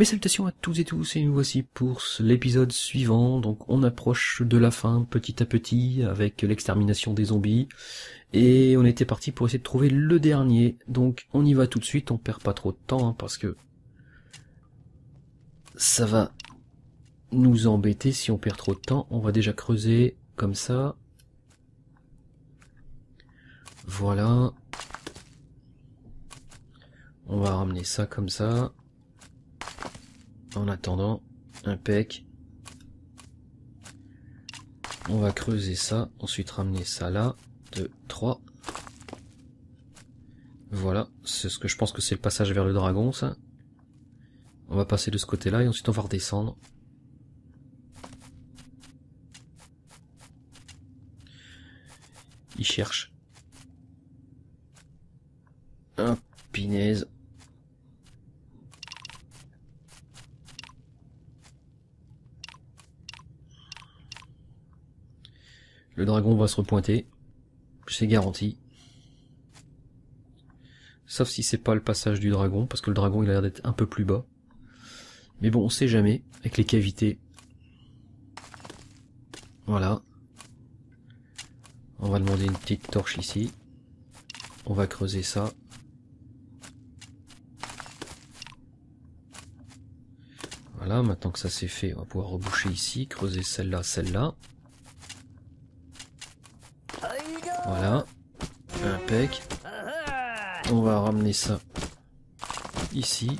Mes salutations à tous et tous et nous voici pour l'épisode suivant. Donc on approche de la fin petit à petit avec l'extermination des zombies et on était parti pour essayer de trouver le dernier. Donc on y va tout de suite, on perd pas trop de temps hein, parce que ça va nous embêter si on perd trop de temps. On va déjà creuser comme ça. Voilà. On va ramener ça comme ça. En attendant, un pec. On va creuser ça, ensuite ramener ça là. 2, 3. Voilà, c'est ce que je pense que c'est le passage vers le dragon, ça. On va passer de ce côté-là et ensuite on va redescendre. Il cherche. Un pinaise. Le dragon va se repointer. C'est garanti. Sauf si c'est pas le passage du dragon, parce que le dragon il a l'air d'être un peu plus bas. Mais bon, on sait jamais, avec les cavités. Voilà. On va demander une petite torche ici. On va creuser ça. Voilà, maintenant que ça c'est fait, on va pouvoir reboucher ici, creuser celle-là, celle-là. Voilà. Impec. On va ramener ça ici.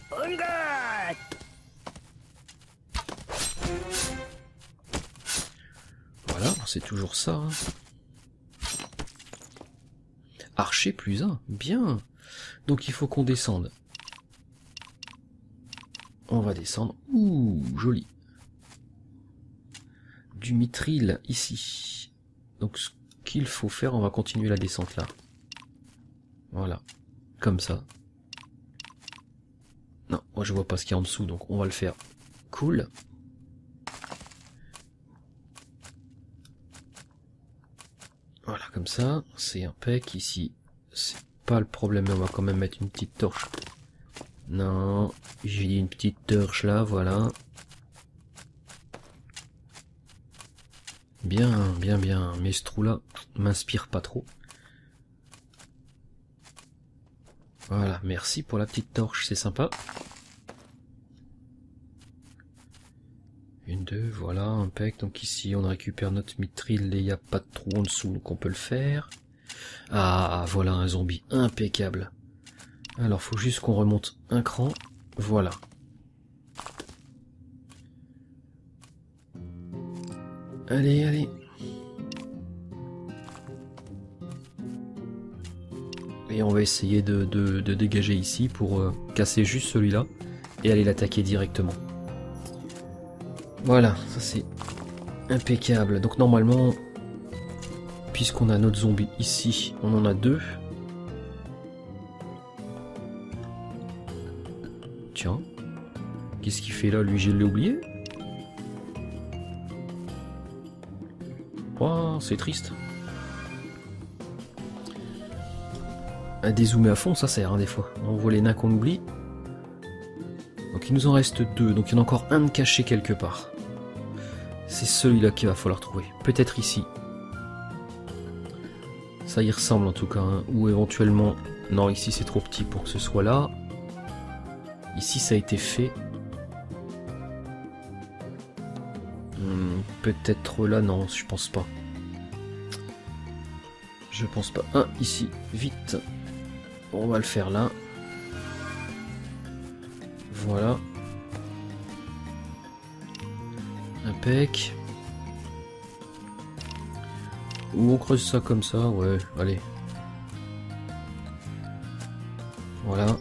Voilà, c'est toujours ça. Hein. Archer plus un, bien. Donc il faut qu'on descende. On va descendre. Ouh, joli. Du mithril ici. Donc ce qu'il faut faire, on va continuer la descente là. Voilà. Comme ça. Non, moi je vois pas ce qu'il y a en dessous, donc on va le faire. Cool. Voilà, comme ça. C'est un pec ici. C'est pas le problème, mais on va quand même mettre une petite torche. Non, j'ai une petite torche là, voilà. Bien, bien, bien. Mais ce trou-là m'inspire pas trop. Voilà, merci pour la petite torche, c'est sympa. Une, deux, voilà, un pec. Donc ici, on récupère notre mithril et il n'y a pas de trou en dessous, donc on peut le faire. Ah, voilà un zombie impeccable. Alors, faut juste qu'on remonte un cran. Voilà. Allez, allez. Et on va essayer de, dégager ici pour euh, casser juste celui-là et aller l'attaquer directement. Voilà, ça c'est impeccable. Donc normalement, puisqu'on a notre zombie ici, on en a deux. Tiens, qu'est-ce qu'il fait là? Lui, je l'ai oublié C'est triste. À dézoomer à fond, ça sert hein, des fois. On voit les nains qu'on oublie. Donc il nous en reste deux, donc il y en a encore un de caché quelque part. C'est celui-là qu'il va falloir trouver. Peut-être ici. Ça y ressemble en tout cas. Hein. Ou éventuellement... Non, ici c'est trop petit pour que ce soit là. Ici ça a été fait. Peut-être là, non, je pense pas. Je pense pas. Un ici, vite. On va le faire là. Voilà. Impec. Ou on creuse ça comme ça, ouais, allez. Voilà.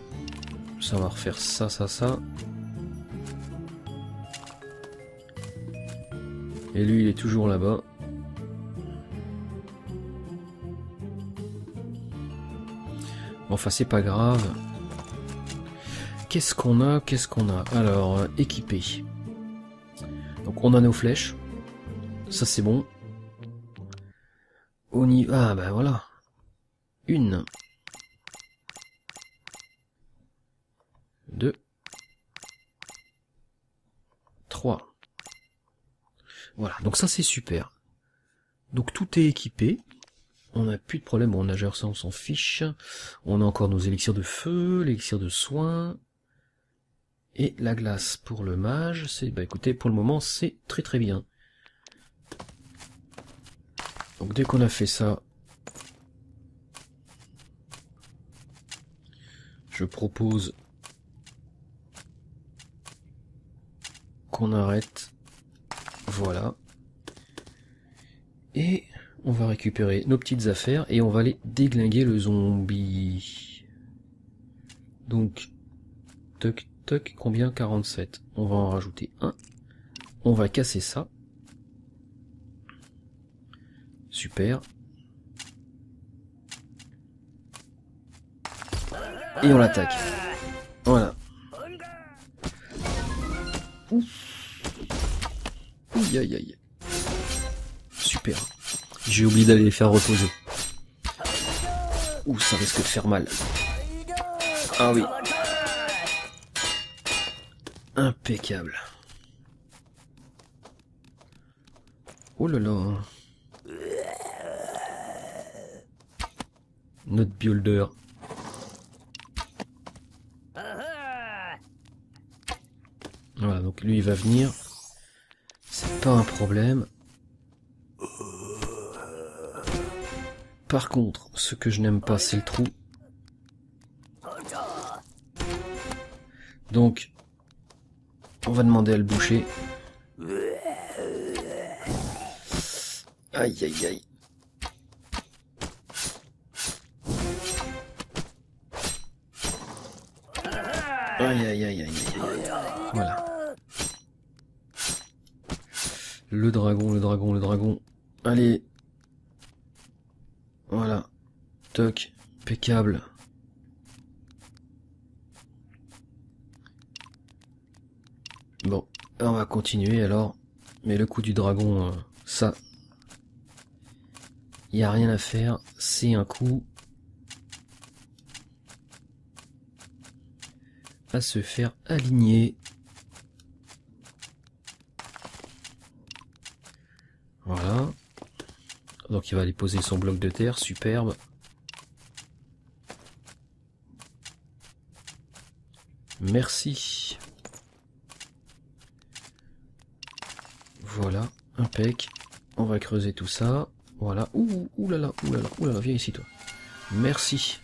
Ça va refaire ça, ça, ça. Et lui, il est toujours là-bas. Enfin, c'est pas grave. Qu'est-ce qu'on a Qu'est-ce qu'on a? Alors, euh, équipé. Donc, on a nos flèches. Ça, c'est bon. On y... Ah, ben voilà. Une. Deux. 3. Voilà, donc ça c'est super. Donc tout est équipé. On n'a plus de problème, bon, nageur ça on s'en fiche. On a encore nos élixirs de feu, l'élixir de soin. Et la glace pour le mage, c'est, bah écoutez, pour le moment c'est très très bien. Donc dès qu'on a fait ça, je propose qu'on arrête. Voilà. Et on va récupérer nos petites affaires et on va aller déglinguer le zombie. Donc, toc toc, combien? 47. On va en rajouter un. On va casser ça. Super. Et on l'attaque. Voilà. Aïe aïe aïe. Super. J'ai oublié d'aller les faire reposer. Ouh, ça risque de faire mal. Ah oui. Impeccable. Oh là là. Notre builder. Voilà, donc lui il va venir. Pas un problème. Par contre, ce que je n'aime pas, c'est le trou. Donc, on va demander à le boucher. Aïe aïe aïe. Aïe aïe aïe aïe aïe. Voilà. Le dragon, le dragon, le dragon. Allez. Voilà. Toc. Impeccable. Bon, on va continuer alors. Mais le coup du dragon, euh, ça, il a rien à faire. C'est un coup à se faire aligner. Voilà. Donc il va aller poser son bloc de terre, superbe. Merci. Voilà, impec. On va creuser tout ça. Voilà. Ouh, ouh là là, ouh là là, ouh là là, viens ici toi. Merci.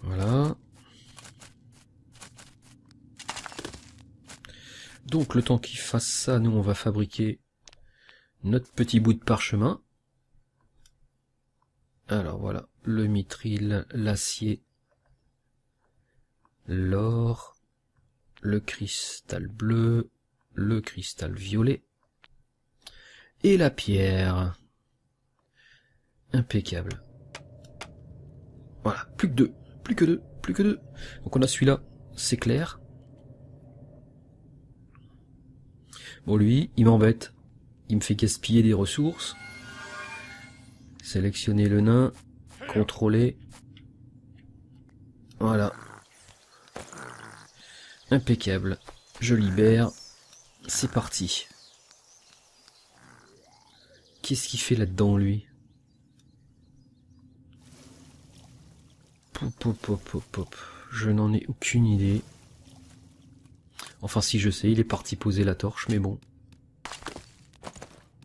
Voilà. Donc le temps qu'il fasse ça, nous on va fabriquer notre petit bout de parchemin. Alors voilà, le mithril, l'acier, l'or, le cristal bleu, le cristal violet et la pierre. Impeccable. Voilà, plus que deux, plus que deux, plus que deux. Donc on a celui-là, c'est clair. Bon lui, il m'embête. Il me fait gaspiller des ressources. Sélectionner le nain. Contrôler. Voilà. Impeccable. Je libère. C'est parti. Qu'est-ce qu'il fait là-dedans, lui? Pop, pop, pop, pop, pop. Je n'en ai aucune idée. Enfin, si je sais, il est parti poser la torche, mais bon.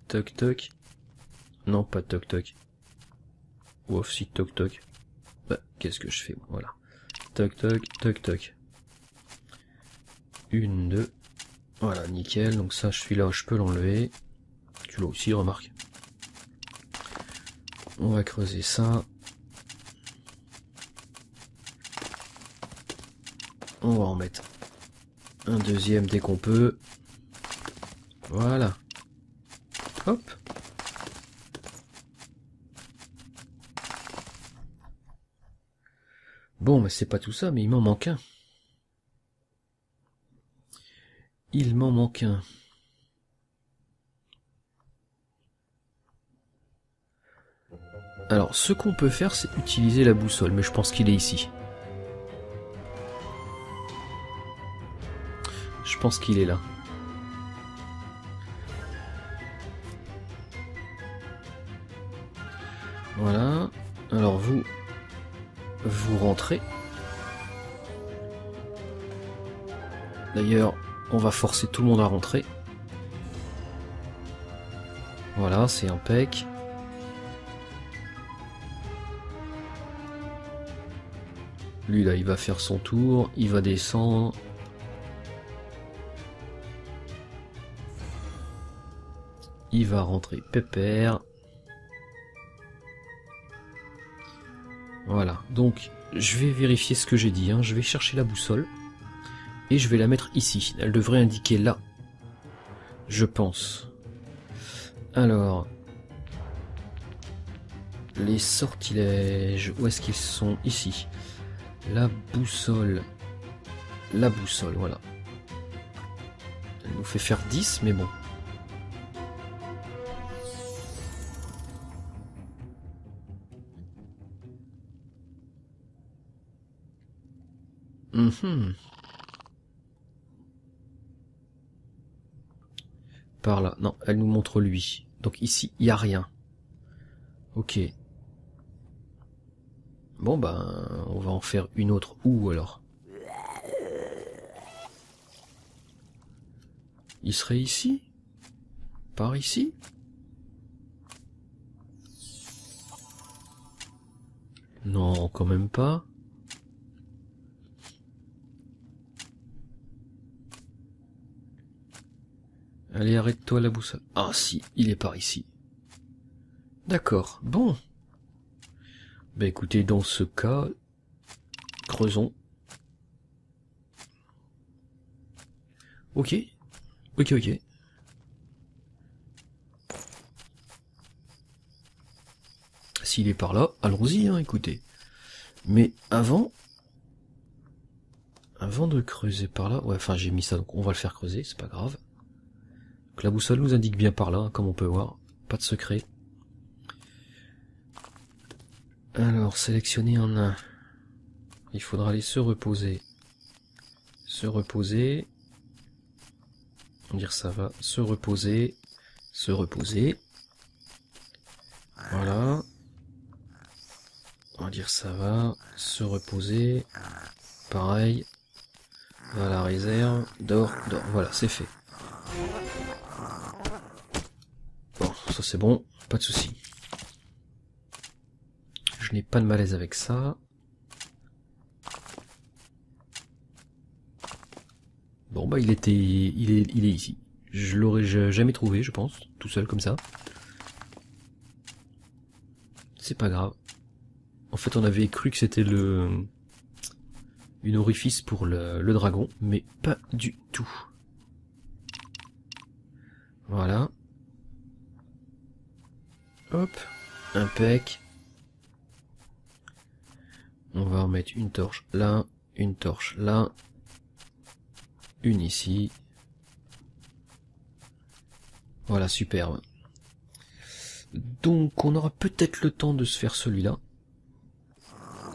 Toc, toc. Non, pas toc, toc. Ouf, si, toc, toc. Bah, qu'est-ce que je fais Voilà. Toc, toc, toc, toc. Une, deux. Voilà, nickel. Donc ça, je suis là, je peux l'enlever. Tu l'as aussi, remarque. On va creuser ça. On va en mettre un deuxième dès qu'on peut. Voilà. Hop. Bon, mais c'est pas tout ça, mais il m'en manque un. Il m'en manque un. Alors, ce qu'on peut faire, c'est utiliser la boussole, mais je pense qu'il est ici. Pense qu'il est là. Voilà. Alors vous, vous rentrez. D'ailleurs, on va forcer tout le monde à rentrer. Voilà, c'est impec. Lui là, il va faire son tour, il va descendre. Il va rentrer pépère. Voilà, donc je vais vérifier ce que j'ai dit. Hein. Je vais chercher la boussole. Et je vais la mettre ici. Elle devrait indiquer là. Je pense. Alors. Les sortilèges. Où est-ce qu'ils sont? Ici. La boussole. La boussole, voilà. Elle nous fait faire 10, mais bon. Mhm. Par là. Non, elle nous montre lui. Donc ici, il n'y a rien. Ok. Bon ben, on va en faire une autre. Où alors? Il serait ici? Par ici? Non, quand même pas. Allez, arrête-toi la boussole. Ah si, il est par ici. D'accord, bon. Bah écoutez, dans ce cas, creusons. Ok, ok, ok. S'il est par là, allons-y, hein, écoutez. Mais avant, avant de creuser par là, ouais, enfin j'ai mis ça, donc on va le faire creuser, c'est pas grave. Donc la boussole nous indique bien par là, comme on peut voir, pas de secret. Alors, sélectionner en un. Il faudra aller se reposer. Se reposer. On dire ça va. Se reposer. Se reposer. Voilà. On va dire ça va. Se reposer. Pareil. La réserve. Dors, dors. Voilà, c'est fait. Ça c'est bon. Pas de souci n'ai pas de malaise avec ça. Bon bah il était, il est, il est ici. Je l'aurais jamais trouvé, je pense, tout seul comme ça. C'est pas grave. En fait, on avait cru que c'était le une orifice pour le dragon, mais pas du tout. Voilà. Hop, impec. On va remettre une torche là, une torche là, une ici. Voilà, super. Donc on aura peut-être le temps de se faire celui-là.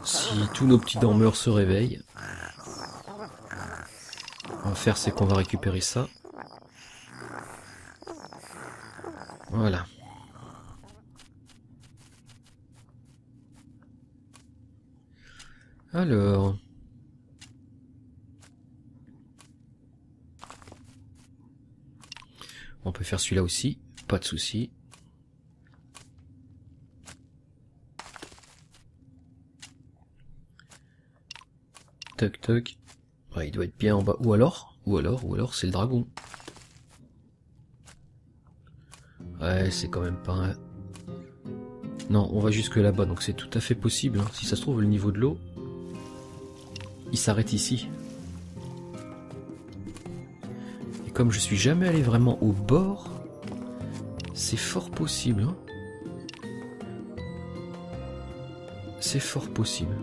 Si tous nos petits dormeurs se réveillent. On va faire c'est qu'on va récupérer ça. Voilà. Alors. On peut faire celui-là aussi, pas de souci. Toc toc. il doit être bien en bas. Ou alors, ou alors, ou alors c'est le dragon. Ouais, c'est quand même pas un... Non, on va jusque là-bas, donc c'est tout à fait possible. Hein. Si ça se trouve, le niveau de l'eau, il s'arrête ici. Et comme je suis jamais allé vraiment au bord, c'est fort possible. Hein. c'est fort possible.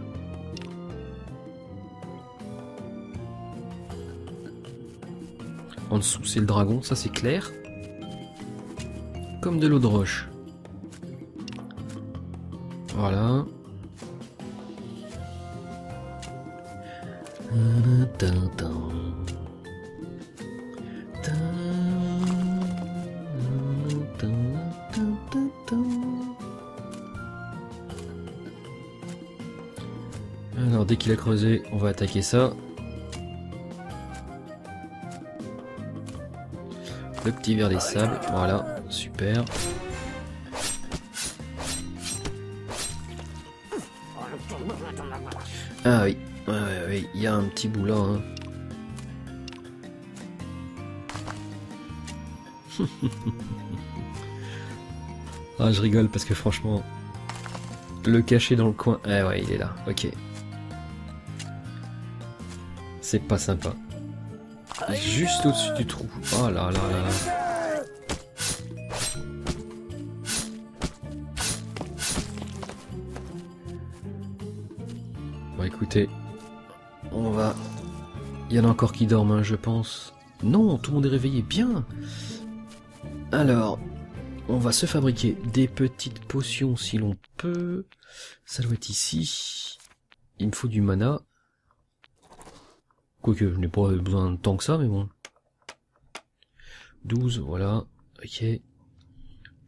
En dessous, c'est le dragon, ça c'est clair. Comme de l'eau de roche. Voilà. Alors dès qu'il a creusé, on va attaquer ça. Le petit verre des sables, voilà, super. Ah oui, oui, il y a un petit bout là. Hein. ah, je rigole parce que franchement, le cacher dans le coin. Eh ouais, il est là. Ok. C'est pas sympa. Juste au-dessus du trou. Oh là là là là. Bon écoutez. Il y en a encore qui dorment, hein, je pense. Non, tout le monde est réveillé. Bien Alors, on va se fabriquer des petites potions si l'on peut. Ça doit être ici. Il me faut du mana. Quoique, je n'ai pas besoin de tant que ça, mais bon. 12, voilà. Ok.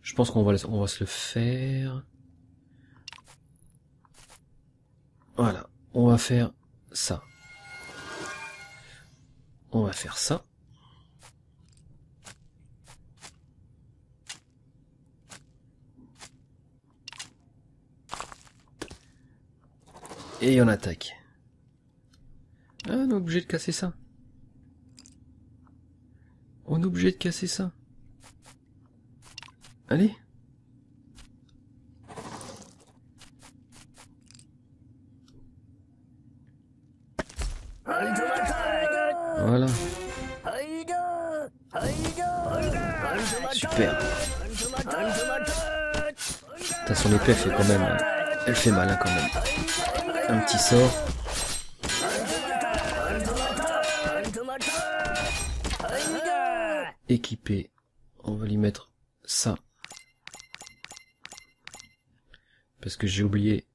Je pense qu'on va, on va se le faire. Voilà. On va faire ça. On va faire ça. Et on attaque. Ah, on est obligé de casser ça. On est obligé de casser ça. Allez. Super. T'as son épée, fait quand même... Elle fait mal, quand même. Un petit sort. équipé. On va lui mettre ça. Parce que j'ai oublié.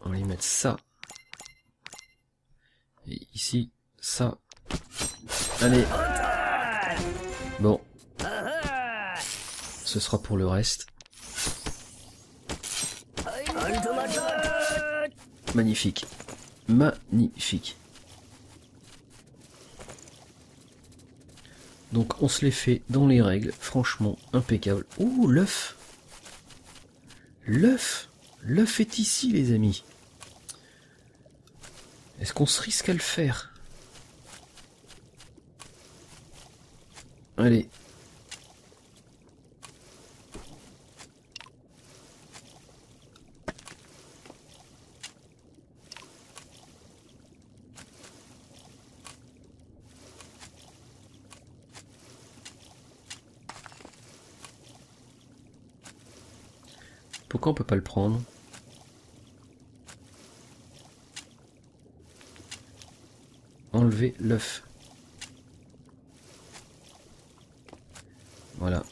On va lui mettre ça. Et ici, ça. Allez. Bon. Ce sera pour le reste. Magnifique. Magnifique. Donc on se les fait dans les règles, franchement impeccable. Ouh, l'œuf L'œuf L'œuf est ici les amis. Est-ce qu'on se risque à le faire? Allez, On peut pas le prendre Enlever l'œuf. Voilà.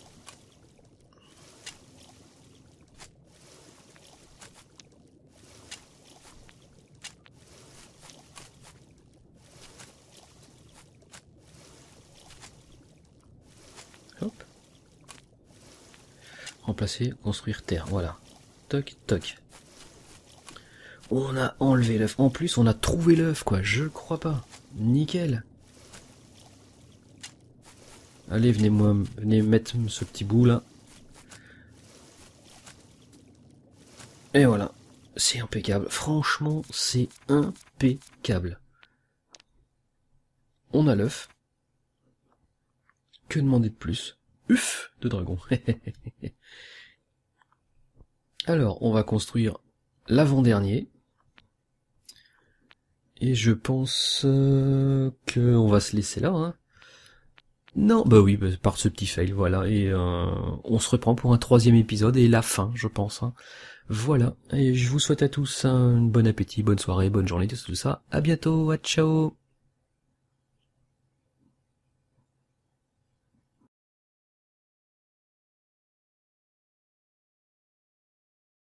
Remplacer, construire terre, voilà. Toc, toc. On a enlevé l'œuf. En plus, on a trouvé l'œuf, quoi. Je crois pas. Nickel. Allez, venez moi, venez mettre ce petit bout là. Et voilà. C'est impeccable. Franchement, c'est impeccable. On a l'œuf. Que demander de plus? Uf de dragon. Alors, on va construire l'avant-dernier. Et je pense euh, qu'on va se laisser là. Hein. Non, bah oui, bah, par ce petit fail, voilà. Et euh, on se reprend pour un troisième épisode et la fin, je pense. Hein. Voilà. Et je vous souhaite à tous un bon appétit, bonne soirée, bonne journée, tout ça. À bientôt, à ciao